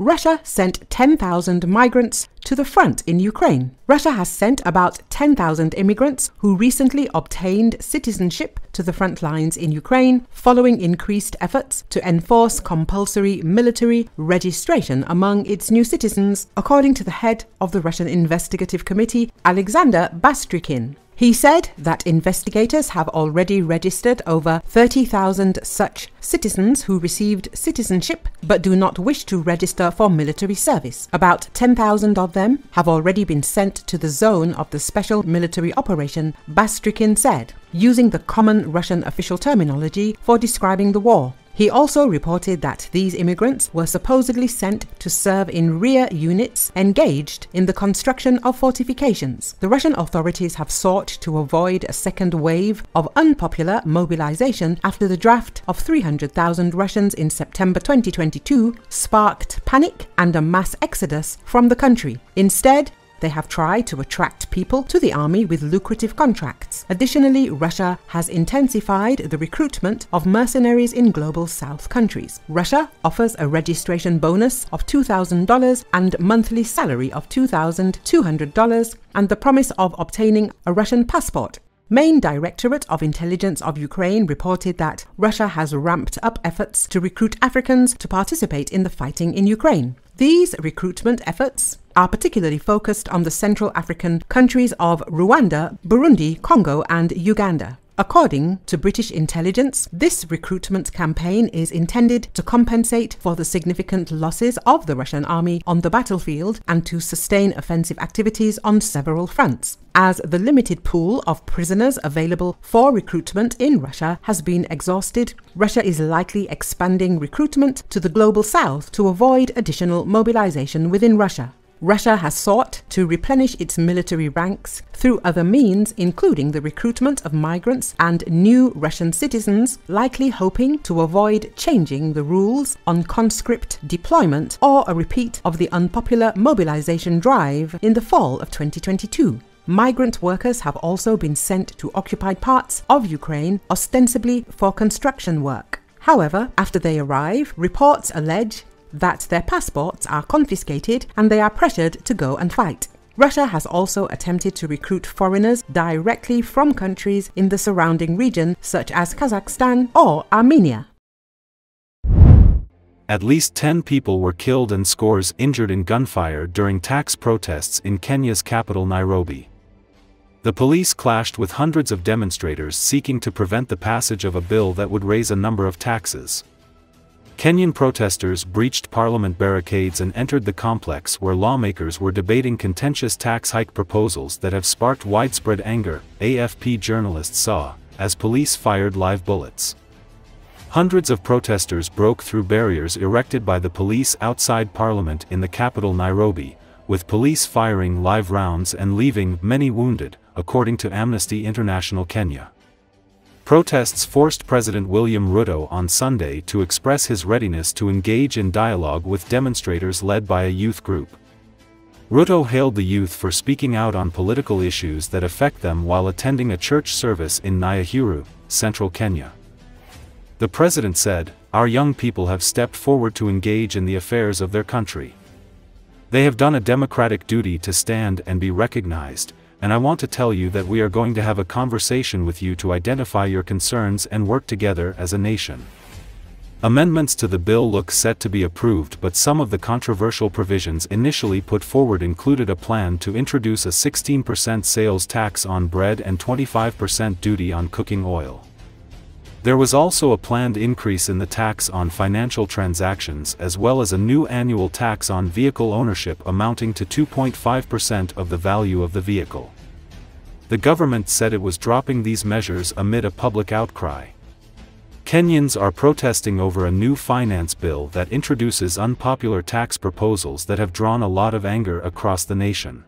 Russia sent 10,000 migrants to the front in Ukraine. Russia has sent about 10,000 immigrants who recently obtained citizenship to the front lines in Ukraine following increased efforts to enforce compulsory military registration among its new citizens, according to the head of the Russian Investigative Committee, Alexander Bastrykin. He said that investigators have already registered over 30,000 such citizens who received citizenship but do not wish to register for military service. About 10,000 of them have already been sent to the zone of the special military operation, Bastrykin said, using the common Russian official terminology for describing the war. He also reported that these immigrants were supposedly sent to serve in rear units engaged in the construction of fortifications. The Russian authorities have sought to avoid a second wave of unpopular mobilization after the draft of 300,000 Russians in September 2022 sparked panic and a mass exodus from the country. Instead, they have tried to attract people to the army with lucrative contracts. Additionally, Russia has intensified the recruitment of mercenaries in global south countries. Russia offers a registration bonus of $2,000 and monthly salary of $2,200 and the promise of obtaining a Russian passport. Main Directorate of Intelligence of Ukraine reported that Russia has ramped up efforts to recruit Africans to participate in the fighting in Ukraine. These recruitment efforts are particularly focused on the Central African countries of Rwanda, Burundi, Congo, and Uganda. According to British intelligence, this recruitment campaign is intended to compensate for the significant losses of the Russian army on the battlefield and to sustain offensive activities on several fronts. As the limited pool of prisoners available for recruitment in Russia has been exhausted, Russia is likely expanding recruitment to the global south to avoid additional mobilization within Russia. Russia has sought to replenish its military ranks through other means, including the recruitment of migrants and new Russian citizens, likely hoping to avoid changing the rules on conscript deployment or a repeat of the unpopular mobilization drive in the fall of 2022. Migrant workers have also been sent to occupied parts of Ukraine, ostensibly for construction work. However, after they arrive, reports allege that their passports are confiscated and they are pressured to go and fight. Russia has also attempted to recruit foreigners directly from countries in the surrounding region, such as Kazakhstan or Armenia. At least 10 people were killed and scores injured in gunfire during tax protests in Kenya's capital Nairobi. The police clashed with hundreds of demonstrators seeking to prevent the passage of a bill that would raise a number of taxes. Kenyan protesters breached parliament barricades and entered the complex where lawmakers were debating contentious tax hike proposals that have sparked widespread anger, AFP journalists saw, as police fired live bullets. Hundreds of protesters broke through barriers erected by the police outside parliament in the capital Nairobi, with police firing live rounds and leaving many wounded, according to Amnesty International Kenya. Protests forced President William Ruto on Sunday to express his readiness to engage in dialogue with demonstrators led by a youth group. Ruto hailed the youth for speaking out on political issues that affect them while attending a church service in Nyahururu, central Kenya. The president said, Our young people have stepped forward to engage in the affairs of their country. They have done a democratic duty to stand and be recognized, and I want to tell you that we are going to have a conversation with you to identify your concerns and work together as a nation. Amendments to the bill look set to be approved but some of the controversial provisions initially put forward included a plan to introduce a 16% sales tax on bread and 25% duty on cooking oil. There was also a planned increase in the tax on financial transactions as well as a new annual tax on vehicle ownership amounting to 2.5% of the value of the vehicle. The government said it was dropping these measures amid a public outcry. Kenyans are protesting over a new finance bill that introduces unpopular tax proposals that have drawn a lot of anger across the nation.